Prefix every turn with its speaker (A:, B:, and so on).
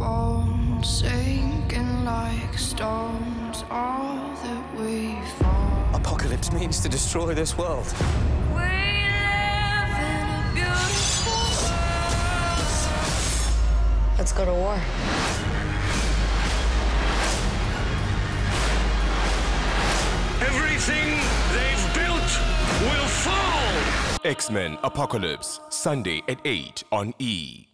A: bones sinking like stones, all that we fall.
B: Apocalypse means to destroy this world.
A: We live in a beautiful world.
C: Let's go to war.
D: Everything they've built will fall!
E: X Men Apocalypse, Sunday at 8 on E!